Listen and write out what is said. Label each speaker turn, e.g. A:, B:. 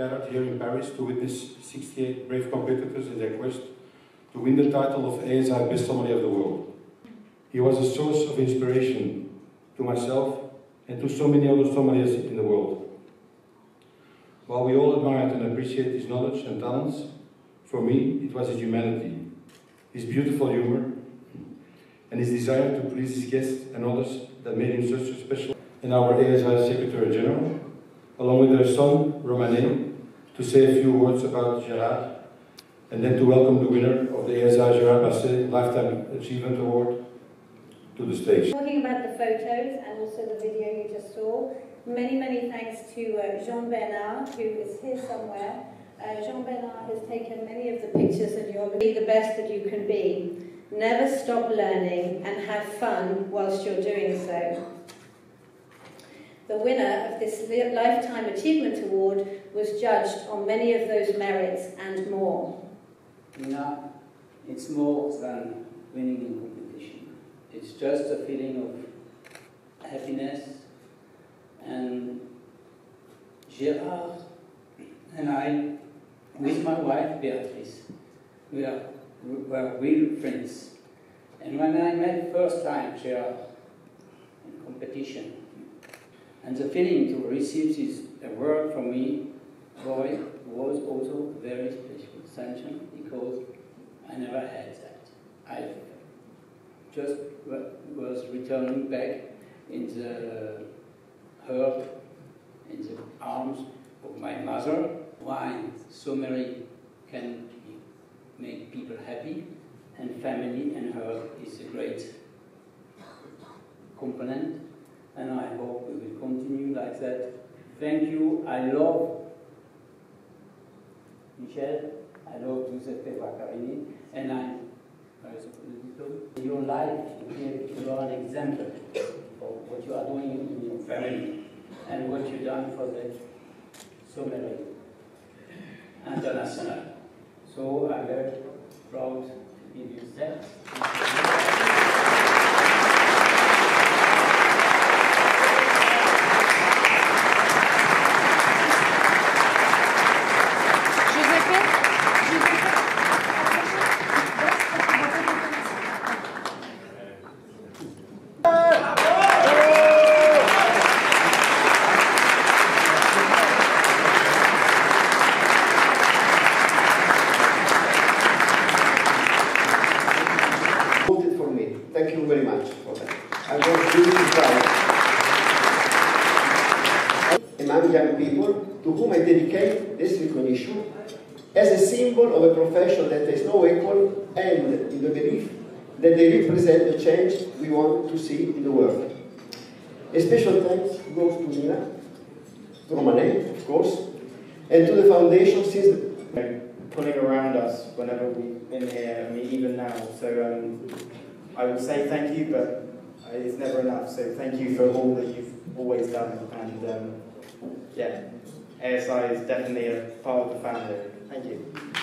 A: Gathered here in Paris to witness 68 brave competitors in their quest to win the title of ASI Best Sommelier of the World. He was a source of inspiration to myself and to so many other sommeliers in the world. While we all admired and appreciate his knowledge and talents, for me it was his humanity, his beautiful humor, and his desire to please his guests and others that made him such a special. And our ASI Secretary General, along with their son, Romané, to say a few words about Gerard, and then to welcome the winner of the ASI Gerard Basset Lifetime Achievement Award to the stage.
B: Talking about the photos and also the video you just saw, many, many thanks to uh, Jean Bernard, who is here somewhere. Uh, Jean Bernard has taken many of the pictures and you're be the best that you can be. Never stop learning and have fun whilst you're doing so. The winner of this Lifetime Achievement Award was judged on many of those merits and more.
C: Nina, it's more than winning in competition. It's just a feeling of happiness and Gerard and I, with my wife Beatrice, we are, we are real friends. And when I met first time Gerard in competition, and the feeling to receive this award from me, boy, was also very special, Sanction, because I never had that. I just was returning back in the heart, in the arms of my mother. Wine, so many can make people happy, and family and her is a great component and I hope continue like that. Thank you. I love Michel, I love Giuseppe Vaccarini, and I, your life, you are an example of what you are doing in your family and what you've done for the Sommelier International. So I'm very proud to give you that.
D: voted for me. Thank you very much for that. I was really proud. Among young people to whom I dedicate this recognition as a symbol of a profession that has no equal and in the belief that they represent the change we want to see in the world. A special thanks goes to Nina, to Romané, of course, and to the foundation since
E: pulling around us whenever we've been here, I mean, even now. So um, I would say thank you, but it's never enough. So thank you for all that you've always done. And um, yeah, ASI is definitely a part of the family. Thank you.